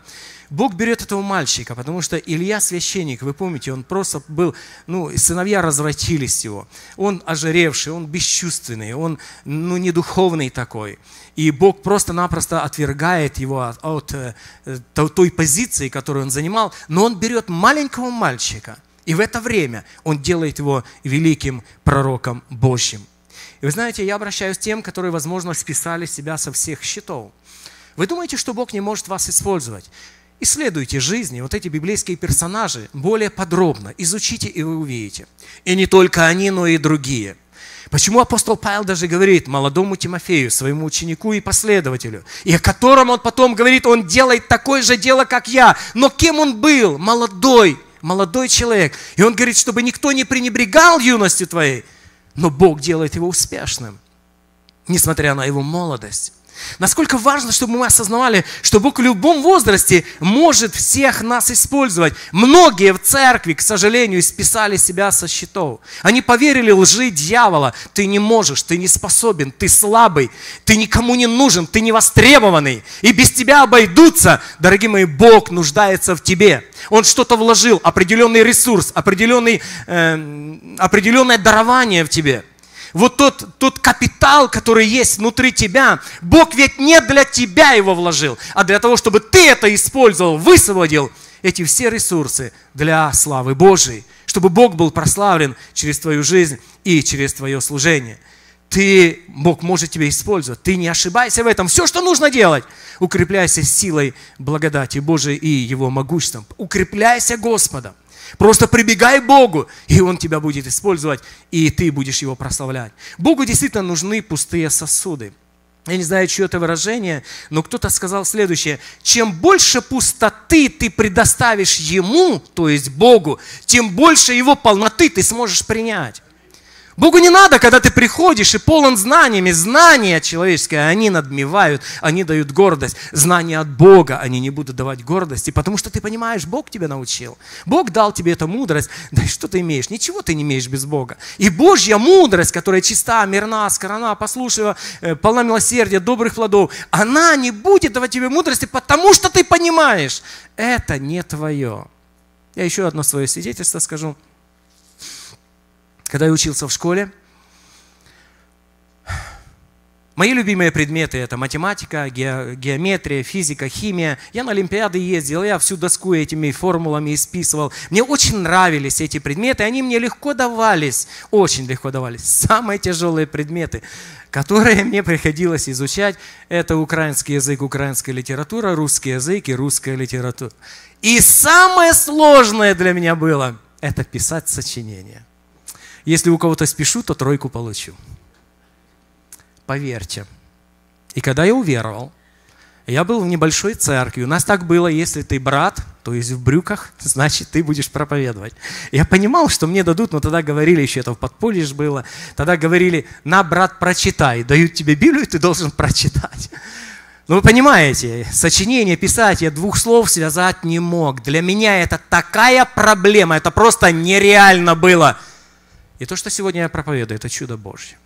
Бог берет этого мальчика, потому что Илья священник, вы помните, он просто был, ну, сыновья развратились его. Он ожиревший, он бесчувственный, он, ну, не духовный такой. И Бог просто-напросто отвергает его от, от, от э, той позиции, которую он занимал. Но он берет маленького мальчика, и в это время он делает его великим пророком Божьим. И вы знаете, я обращаюсь к тем, которые, возможно, списали себя со всех счетов. Вы думаете, что Бог не может вас использовать? Исследуйте жизни, вот эти библейские персонажи более подробно, изучите и вы увидите. И не только они, но и другие. Почему апостол Павел даже говорит молодому Тимофею, своему ученику и последователю, и о котором он потом говорит, он делает такое же дело, как я. Но кем он был? Молодой, молодой человек. И он говорит, чтобы никто не пренебрегал юностью твоей, но Бог делает его успешным, несмотря на его молодость. Насколько важно, чтобы мы осознавали, что Бог в любом возрасте может всех нас использовать. Многие в церкви, к сожалению, списали себя со счетов. Они поверили лжи дьявола. Ты не можешь, ты не способен, ты слабый, ты никому не нужен, ты не востребованный. И без тебя обойдутся. Дорогие мои, Бог нуждается в тебе. Он что-то вложил, определенный ресурс, определенный, э, определенное дарование в тебе вот тот, тот капитал, который есть внутри тебя, Бог ведь не для тебя его вложил, а для того, чтобы ты это использовал, высвободил эти все ресурсы для славы Божией, чтобы Бог был прославлен через твою жизнь и через твое служение. Ты, Бог может тебя использовать. Ты не ошибайся в этом. Все, что нужно делать, укрепляйся силой благодати Божией и Его могуществом. Укрепляйся Господом. Просто прибегай к Богу, и Он тебя будет использовать, и ты будешь Его прославлять. Богу действительно нужны пустые сосуды. Я не знаю, чье это выражение, но кто-то сказал следующее. Чем больше пустоты ты предоставишь Ему, то есть Богу, тем больше Его полноты ты сможешь принять. Богу не надо, когда ты приходишь и полон знаниями. Знания человеческие, они надмевают, они дают гордость. Знания от Бога, они не будут давать гордости, потому что ты понимаешь, Бог тебя научил. Бог дал тебе эту мудрость. Да и что ты имеешь? Ничего ты не имеешь без Бога. И Божья мудрость, которая чиста, мирна, скорона, послушлива, э, полна милосердия, добрых плодов, она не будет давать тебе мудрости, потому что ты понимаешь, это не твое. Я еще одно свое свидетельство скажу. Когда я учился в школе, Мои любимые предметы – это математика, геометрия, физика, химия. Я на Олимпиады ездил, я всю доску этими формулами исписывал. Мне очень нравились эти предметы, они мне легко давались, очень легко давались. Самые тяжелые предметы, которые мне приходилось изучать, это украинский язык, украинская литература, русский язык и русская литература. И самое сложное для меня было – это писать сочинения. Если у кого-то спешу, то тройку получу. Поверьте. И когда я уверовал, я был в небольшой церкви. У нас так было, если ты брат, то есть в брюках, значит, ты будешь проповедовать. Я понимал, что мне дадут, но тогда говорили, еще это в подполье же было, тогда говорили, на, брат, прочитай. Дают тебе Библию, ты должен прочитать. Ну, вы понимаете, сочинение писать я двух слов связать не мог. Для меня это такая проблема, это просто нереально было. И то, что сегодня я проповедую, это чудо Божье.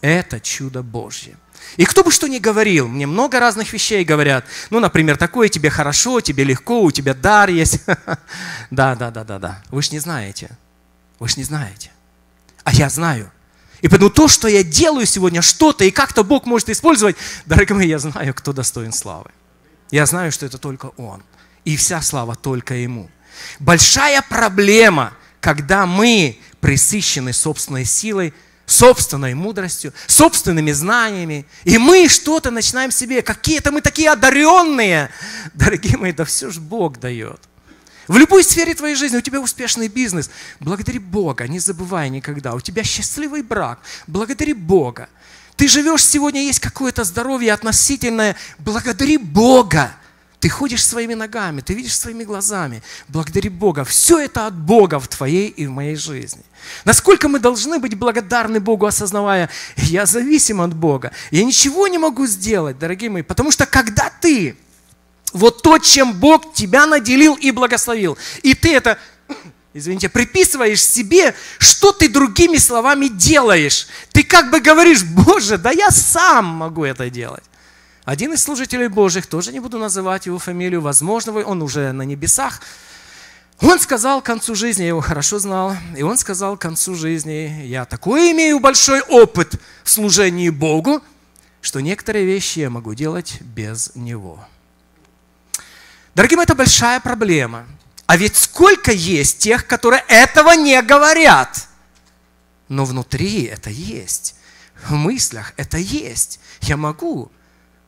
Это чудо Божье. И кто бы что ни говорил, мне много разных вещей говорят. Ну, например, такое тебе хорошо, тебе легко, у тебя дар есть. Да, да, да, да, да. Вы ж не знаете. Вы ж не знаете. А я знаю. И поэтому то, что я делаю сегодня, что-то, и как-то Бог может использовать, дорогие мои, я знаю, кто достоин славы. Я знаю, что это только Он. И вся слава только Ему. Большая проблема, когда мы присыщены собственной силой, собственной мудростью, собственными знаниями, и мы что-то начинаем себе, какие-то мы такие одаренные. Дорогие мои, да все же Бог дает. В любой сфере твоей жизни у тебя успешный бизнес. Благодари Бога, не забывай никогда. У тебя счастливый брак. Благодари Бога. Ты живешь сегодня, есть какое-то здоровье относительное. Благодари Бога. Ты ходишь своими ногами, ты видишь своими глазами. Благодари Бога. Все это от Бога в твоей и в моей жизни. Насколько мы должны быть благодарны Богу, осознавая, я зависим от Бога. Я ничего не могу сделать, дорогие мои, потому что когда ты вот то, чем Бог тебя наделил и благословил, и ты это извините, приписываешь себе, что ты другими словами делаешь. Ты как бы говоришь, Боже, да я сам могу это делать. Один из служителей Божьих, тоже не буду называть его фамилию, возможно, он уже на небесах, он сказал к концу жизни, я его хорошо знал, и он сказал к концу жизни, я такой имею большой опыт в служении Богу, что некоторые вещи я могу делать без Него. Дорогим, это большая проблема. А ведь сколько есть тех, которые этого не говорят. Но внутри это есть. В мыслях это есть. Я могу.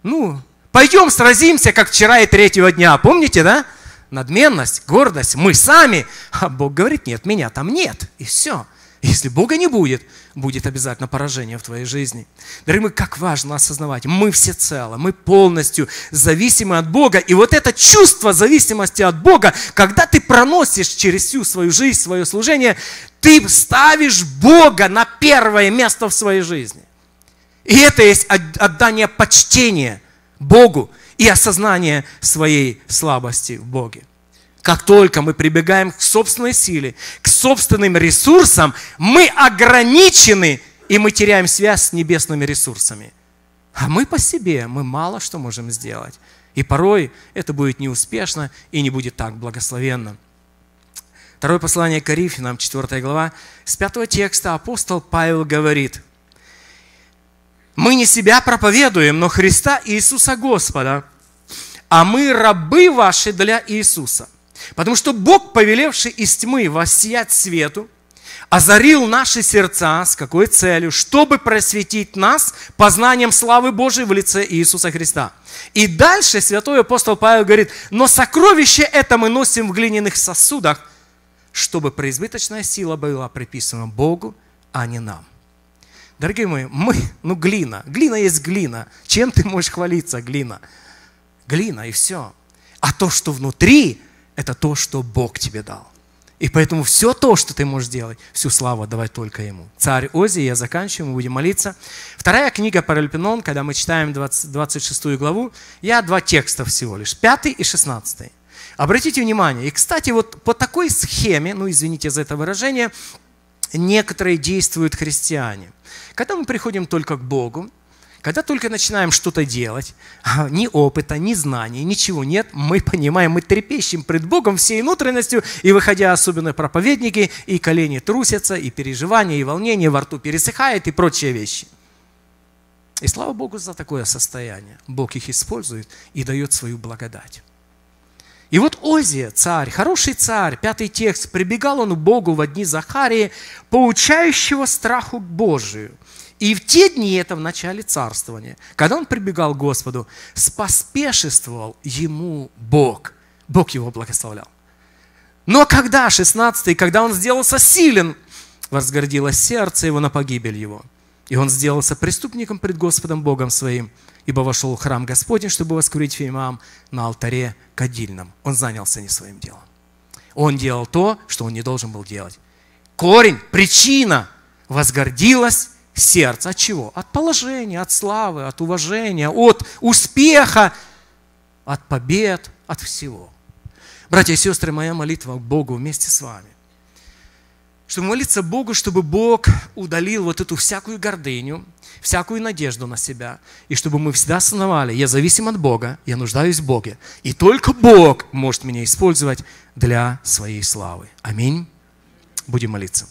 Ну, пойдем сразимся, как вчера и третьего дня. Помните, да? Надменность, гордость, мы сами. А Бог говорит, нет, меня там нет. И все. Если Бога не будет, будет обязательно поражение в твоей жизни. Дорогие мои, как важно осознавать, мы все целы, мы полностью зависимы от Бога. И вот это чувство зависимости от Бога, когда ты проносишь через всю свою жизнь, свое служение, ты ставишь Бога на первое место в своей жизни. И это есть отдание почтения Богу и осознание своей слабости в Боге. Как только мы прибегаем к собственной силе, к собственным ресурсам, мы ограничены, и мы теряем связь с небесными ресурсами. А мы по себе, мы мало что можем сделать. И порой это будет неуспешно и не будет так благословенно. Второе послание Коринфянам, 4 глава, с 5 текста апостол Павел говорит, «Мы не себя проповедуем, но Христа Иисуса Господа, а мы рабы ваши для Иисуса». Потому что Бог, повелевший из тьмы воссиять свету, озарил наши сердца с какой целью? Чтобы просветить нас познанием славы Божией в лице Иисуса Христа. И дальше святой апостол Павел говорит, но сокровище это мы носим в глиняных сосудах, чтобы преизбыточная сила была приписана Богу, а не нам. Дорогие мои, мы, ну глина, глина есть глина. Чем ты можешь хвалиться, глина? Глина и все. А то, что внутри, это то, что Бог тебе дал. И поэтому все то, что ты можешь делать, всю славу давай только Ему. Царь Ози, я заканчиваю, мы будем молиться. Вторая книга Паральпинон, когда мы читаем 20, 26 главу, я два текста всего лишь, пятый и шестнадцатый. Обратите внимание, и, кстати, вот по такой схеме, ну, извините за это выражение, некоторые действуют христиане. Когда мы приходим только к Богу, когда только начинаем что-то делать, ни опыта, ни знаний, ничего нет, мы понимаем, мы трепещем пред Богом всей внутренностью, и выходя особенно проповедники, и колени трусятся, и переживания, и волнение, во рту пересыхает, и прочие вещи. И слава Богу за такое состояние. Бог их использует и дает свою благодать. И вот Озия, царь, хороший царь, пятый текст, прибегал он к Богу в дни Захарии, поучающего страху Божию – и в те дни, это в начале царствования, когда он прибегал к Господу, споспешествовал ему Бог. Бог его благословлял. Но когда, 16 когда он сделался силен, возгордилось сердце его на погибель его. И он сделался преступником пред Господом Богом своим, ибо вошел в храм Господень, чтобы воскурить фимам на алтаре кадильном. Он занялся не своим делом. Он делал то, что он не должен был делать. Корень, причина возгордилась сердце. От чего? От положения, от славы, от уважения, от успеха, от побед, от всего. Братья и сестры, моя молитва к Богу вместе с вами. Чтобы молиться Богу, чтобы Бог удалил вот эту всякую гордыню, всякую надежду на себя. И чтобы мы всегда осознавали, я зависим от Бога, я нуждаюсь в Боге. И только Бог может меня использовать для своей славы. Аминь. Будем молиться.